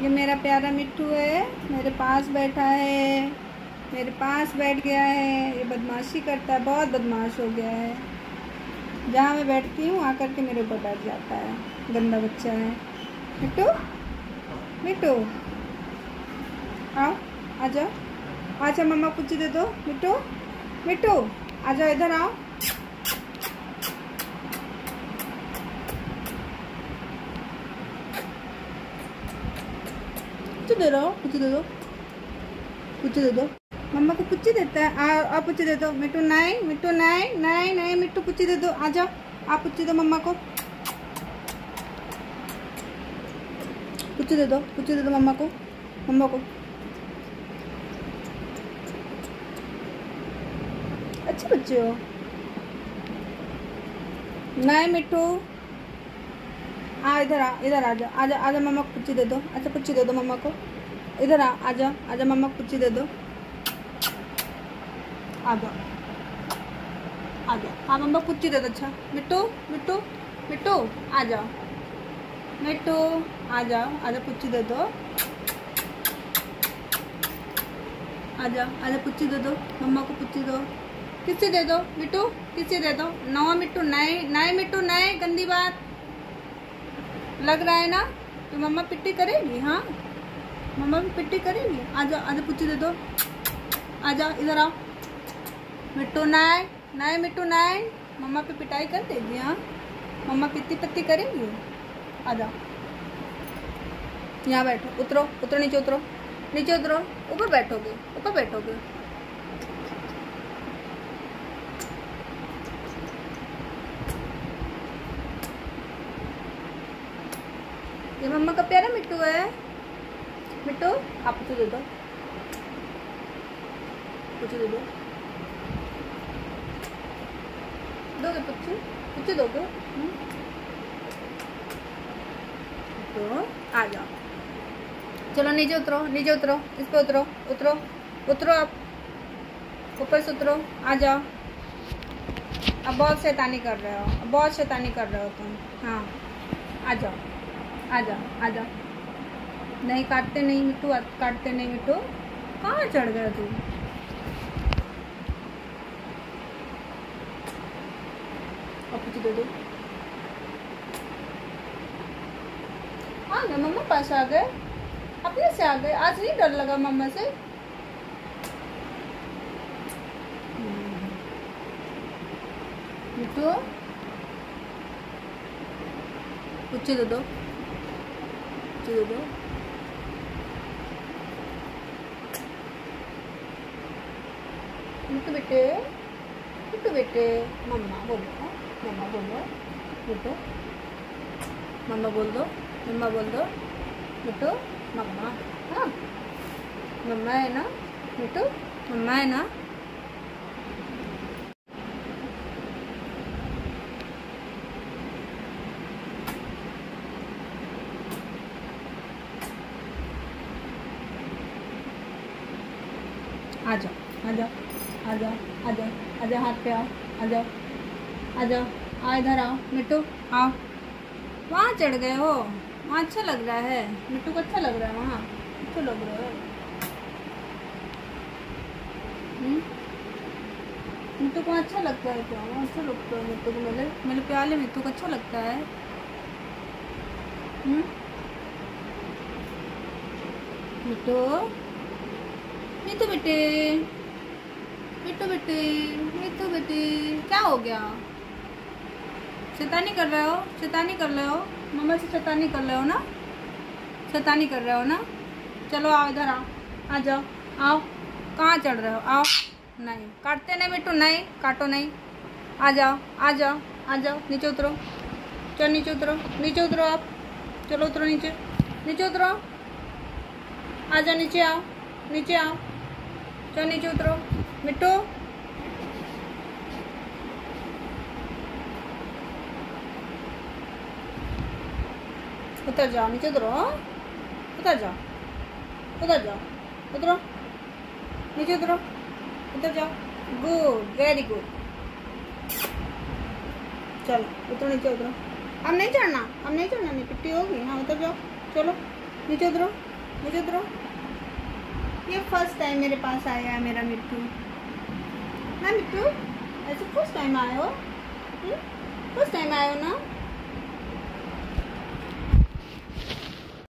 ये मेरा प्यारा मिट्टू है, मेरे पास बैठा है, मेरे पास बैठ गया है, ये बदमाशी करता है, बहुत बदमाश हो गया है। जहाँ मैं बैठती हूँ, आकर के मेरे ऊपर बैठ जाता है, गंदा बच्चा है। मिट्टू? मिट्टू? आओ, आ जाओ। अच्छा मम्मा कुछ दे दो। मिट्टू? मिट्टू? आ जाओ, इधर आओ। कुछ दे रहा कुछ दे दो कुछ दे दो मम्मा को कुछ देता है आ आप कुछ दे दो मिट्टू नहीं मिट्टू नहीं नहीं नहीं मिट्टू कुछ दे दो आ जाओ आप कुछ दो मम्मा को कुछ दे दो कुछ दे दो मम्मा को मम्मा को अच्छे बच्चे हो नहीं मिट्टू आ, इधर आ इधर आ जा आ जा आ जा मम्मा को कुछ दे दो। अच्छा कुछ दे दो मम्मा को। इधर आ आ जा आ जा मम्मा को कुछ दे दो। आ जा आ जा हाँ मम्मा को कुछ दे दो अच्छा। मिट्टू मिट्टू मिट्टू, आ जाओ। मिट्टू, आ जाओ, आ जा कुछ दे दो। आ जा आ जा कुछ दे दो। मम्मा को कुछ दो। किससे दे दो? मिट्टू, किससे दे दो? नौ मिट्टू नहीं नए मिट्टू, नए, गंदी बात। लग रहा है ना? तो मम्मा पिट्टी करेगी हाँ? मम्मा भी पिट्टी करेगी? आजा आजा पुच्ची दे दो। आजा, इधर आओ। मिट्टू नाय नाय मिट्टू नाय। मम्मा पे पिटाई कर देगी हाँ? मम्मा पिट्टी पत्ती करेगी? जाओ यहाँ बैठो। उतरो उतरो, नीचे उतरो। नीचे उतरो। ऊपर बैठोगे ऊपर बैठोगे। ये मम्मा का प्यारा मिट्टू है। मिट्टू, आप कुछ दे दो। कुछ दे दो। दोगे कुछ दोगे? तो आ जाओ। चलो, नीचे उतरो नीचे उतरो, इस पे उतरो उतरो उतरो आप। ऊपर से उतरो, आ जाओ। अब बहुत शैतानी कर रहे हो बहुत शैतानी कर रहे हो तुम। हाँ आ जाओ। आ जा आ जा नहीं काटते, नहीं मिट्टू काटते, नहीं मिट्टू कहाँ चढ़ गया तू? आ गए मम्मा पास आ गए। अपने से आ गए। आज नहीं डर लगा मम्मा से। कुछ दे दो। दे दो मिट्टू बेटे मिट्टू बेटे मम्मा बोलो मम्मा बोलो मिट्टू मम्मा बोल दो मम्मा बोल दो मिट्टू मम्मा हाँ मम्मा है ना आ जाओ आ जाओ आ जाओ आ जाओ आ जाओ हाथ पे आओ आ जाओ आ जाओ आ इधर आओ, मिट्टू, आओ। वहाँ चढ़ गए हो, वहाँ अच्छा लग रहा है। मिट्टू को अच्छा लग रहा है वहाँ अच्छा लग रहा है। मिट्टू को अच्छा लगता है क्या? वहाँ अच्छा लगता है मिट्टू को मेरे मेरे प्याले मिट्टू को अच्छा लगता है। मिट्टू? मिट्टू। बेटे मिट्टू बेटे मिट्टू। बेटे क्या हो गया? शैतानी कर रहे हो, शैतानी कर रहे हो। मम्मा से शैतानी कर रहे हो ना? शैतानी कर रहे हो ना? चलो आओ इधर आओ। आ जाओ। आओ। कहाँ चढ़ रहे हो? आओ। नहीं। काटते नहीं मिट्टू, नहीं। काटो नहीं। आ जाओ आ जाओ आ जाओ। नीचे उतरो। चलो नीचे उतरो। नीचे उतरो आप। चलो उतरो नीचे। नीचे उतरो। आ जाओ, नीचे आओ। नीचे आओ। चलो नीचे उतरो। मिट्टू। उतर जाओ नीचे उतरो उतर जाओ उतर जाओ उतरो। नीचे उतरो। उतर जाओ गुड वेरी गुड चलो, उतरो, नीचे उतरो। अब नहीं चढ़ना, अब नहीं चढ़ना नहीं पिट्टी होगी। हाँ उतर जाओ। चलो, नीचे उतरो नीचे उतरो। ये फ़र्स्ट टाइम मेरे पास आया है मेरा मिट्टू। ना मिट्टू, ऐसे फ़र्स्ट टाइम आए हो? फ़र्स्ट टाइम आए हो ना?